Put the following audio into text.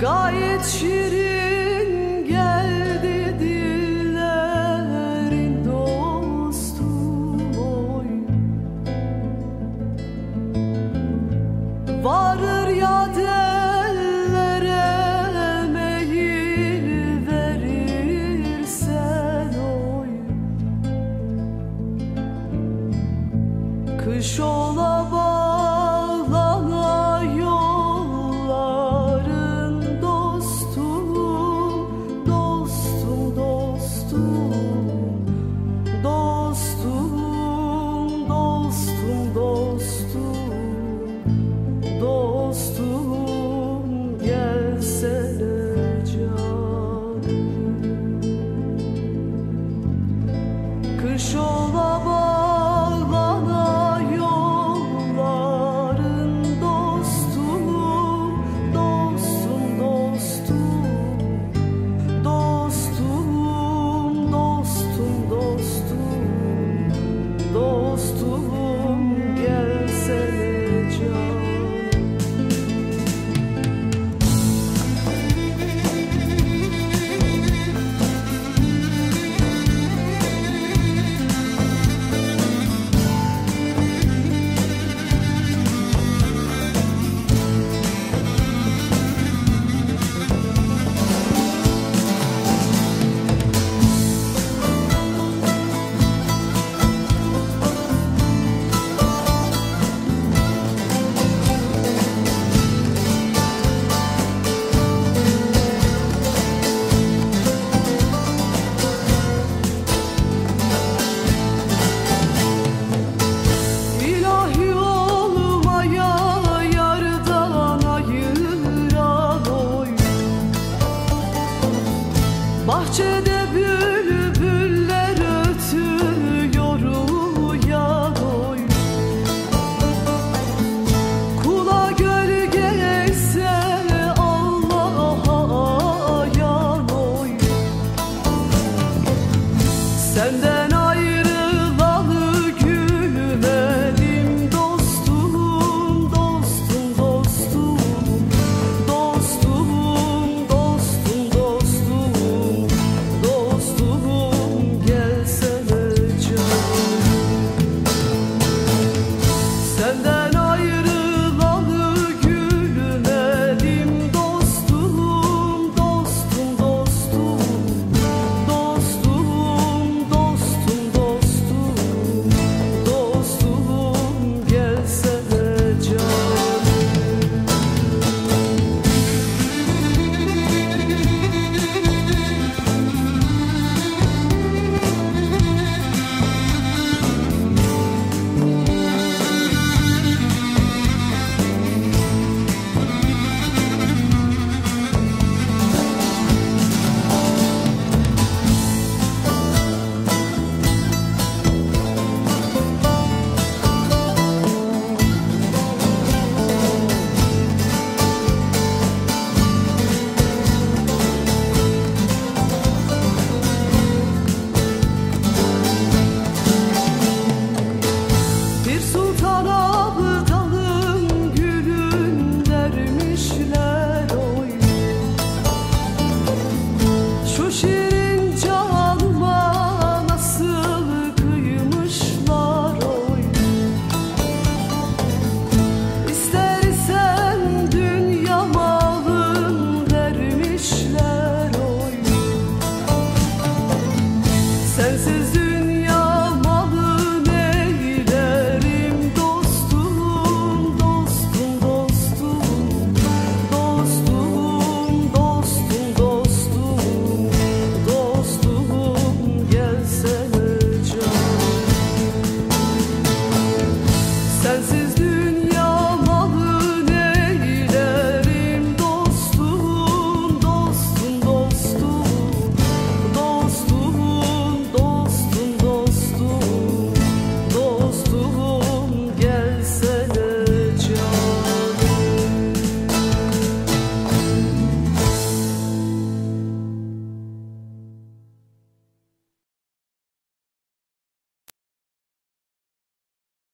Gayet şirin geldi dillerin dostum oy. Varır ya ellere meyil verirsen oy. Kış olan bahçede bir